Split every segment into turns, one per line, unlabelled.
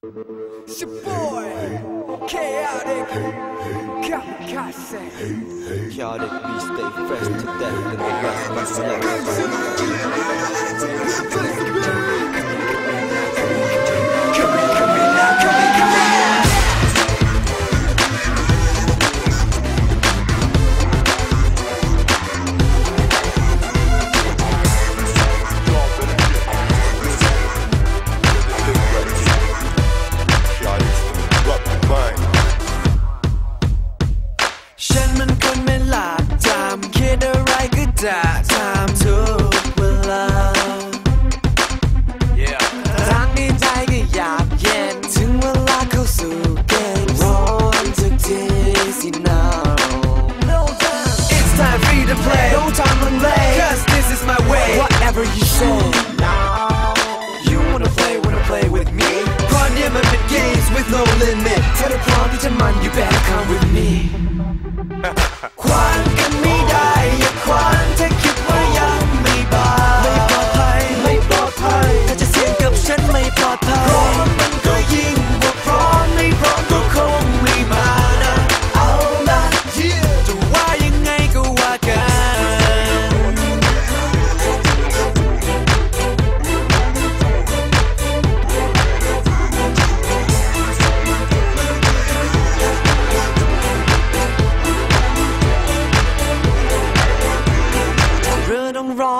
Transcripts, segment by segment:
It's your boy, K-otic, kamikaze.
K-otic, we stay fresh to death and the
best. Let's go. play, no time to lay Cause this is my way, whatever you say. Now, you wanna play, wanna play with me? Run him games with no limit. Tell the plan, it's your mind, you
bet.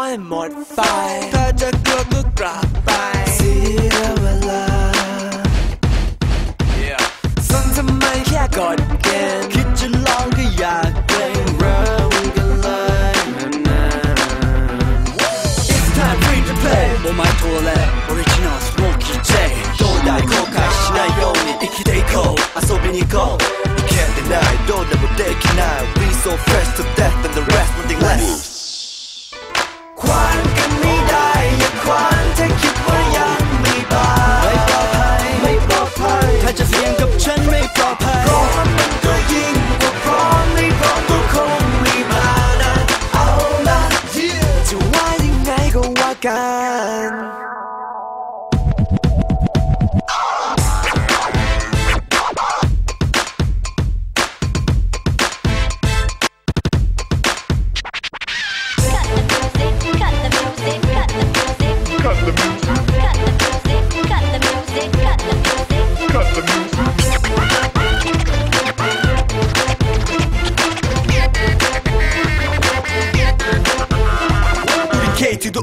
I might fight.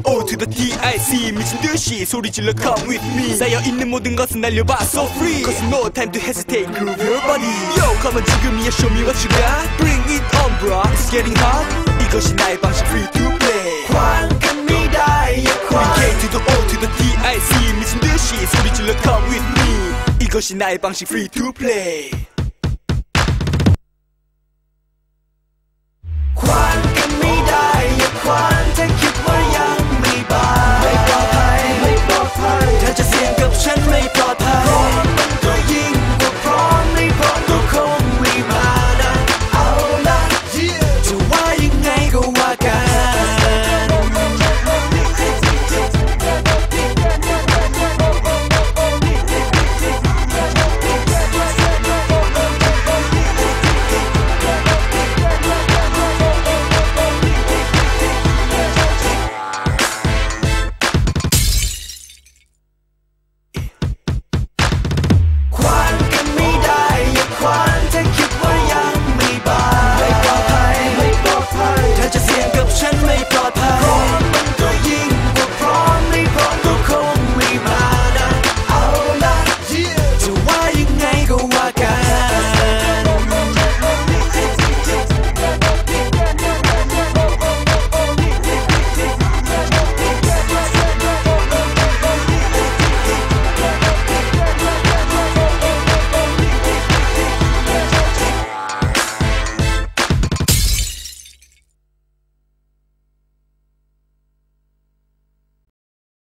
O to the T.I.C. 미친 듯이 소리질러 come with me. 쌓여 있는 모든 것은 날려봐 so free. Cause no time to hesitate groove your body. Yo come on 지금이야 show me what you got. Bring it on bro It's getting hot. 이것이 나의 방식 free to play. 광합니다 yeah,
광
K to the O to the T.I.C. 미친 듯이 소리질러 come with me. 이것이 나의 방식 free to play.
환.